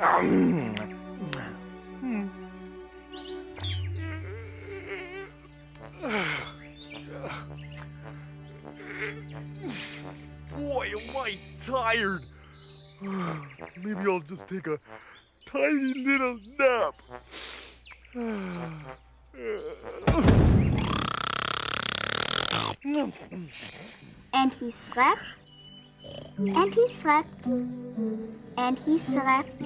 Boy, am I tired. Maybe I'll just take a tiny little nap. And he slept. And he slept. And he slept.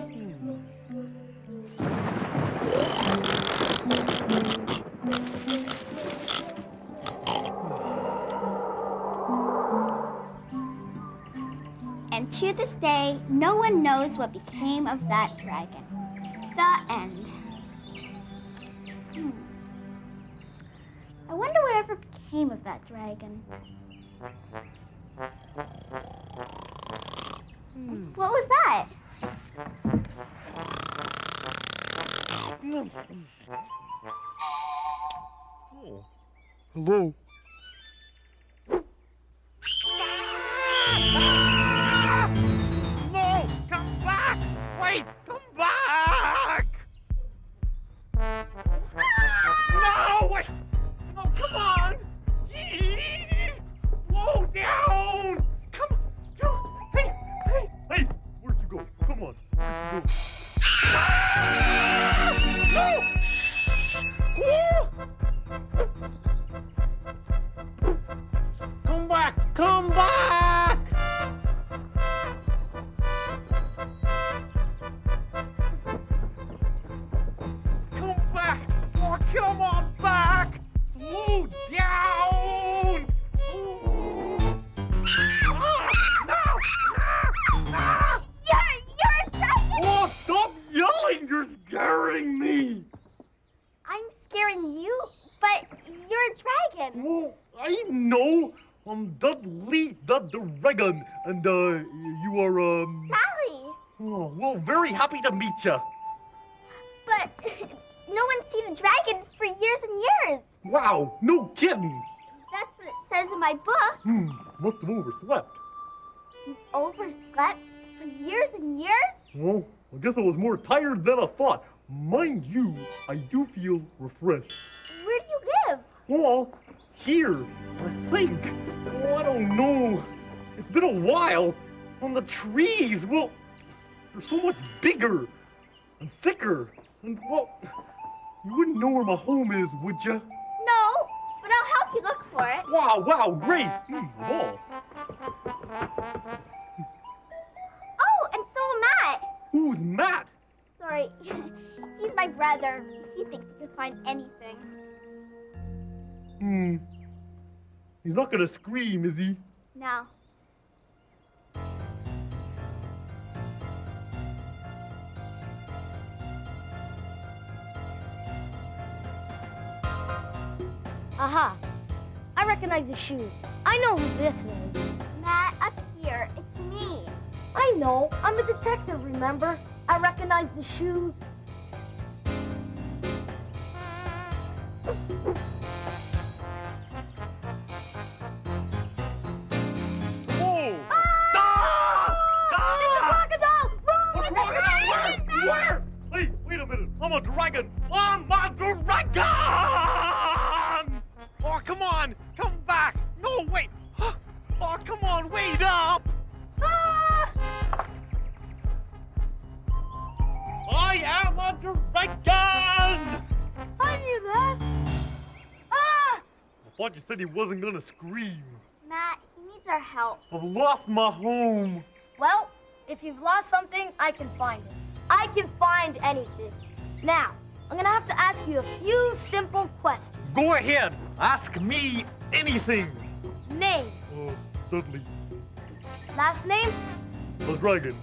To this day, no one knows what became of that dragon. The end. Hmm. I wonder whatever became of that dragon. Hmm. What was that? Oh, hello. Come on back! Slow down! No! You're, you're a dragon! Oh, stop yelling! You're scaring me! I'm scaring you, but you're a dragon. Well, I know. I'm Dudley the Dragon, and uh, you are um. Sally! Oh, well, very happy to meet you. But no one's seen a dragon for years and years. Wow, no kidding. That's what it says in my book. Hmm, must have overslept. You overslept for years and years? Well, I guess I was more tired than I thought. Mind you, I do feel refreshed. Where do you live? Well, here, I think. Oh, I don't know. It's been a while. On the trees, well, they're so much bigger and thicker. And, well, you wouldn't know where my home is, would you? No, but I'll help you look for it. Wow, wow, great. Hmm, ball. Oh, and so Matt. Who's Matt? Sorry, he's my brother. He thinks he can find anything. Hmm. He's not gonna scream, is he? No. Aha! I recognize the shoes. I know who this is. Matt, up here, it's me. I know. I'm a detective, remember? I recognize the shoes. On! Come back! No, wait! Oh, come on, wait up! Ah! I am a dragon! I knew that. Ah! I thought you said he wasn't gonna scream. Matt, he needs our help. I've lost my home. Well, if you've lost something, I can find it. I can find anything. Now, I'm gonna have to ask you a few simple questions. Go ahead. Ask me anything. Name, Uh, Dudley, last name? the dragon.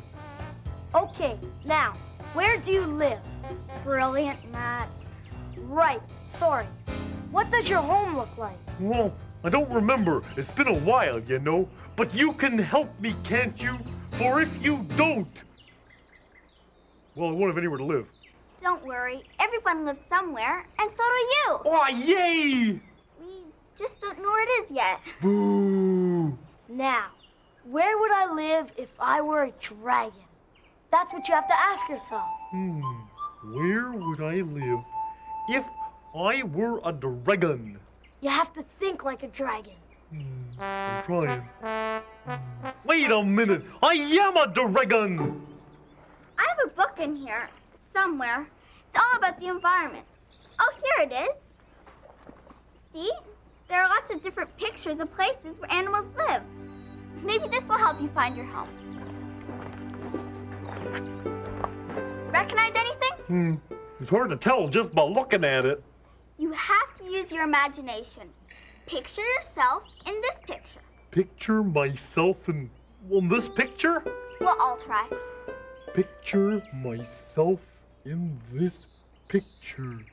Okay, now, where do you live? Brilliant, Matt. Right, sorry. What does your home look like? Well, I don't remember. It's been a while, you know. But you can help me, can't you? For if you don't, well, I won't have anywhere to live. Don't worry. Everyone lives somewhere, and so do you. Oh, yay! We just don't know where it is yet. Boo! Now, where would I live if I were a dragon? That's what you have to ask yourself. Hmm. Where would I live if I were a dragon? You have to think like a dragon. Hmm. I'm trying. Hmm. Wait a minute. I am a dragon. I have a book in here somewhere. It's all about the environment. Oh, here it is. See? There are lots of different pictures of places where animals live. Maybe this will help you find your home. Recognize anything? Hmm. It's hard to tell just by looking at it. You have to use your imagination. Picture yourself in this picture. Picture myself in this picture? Well, I'll try. Picture myself in this picture.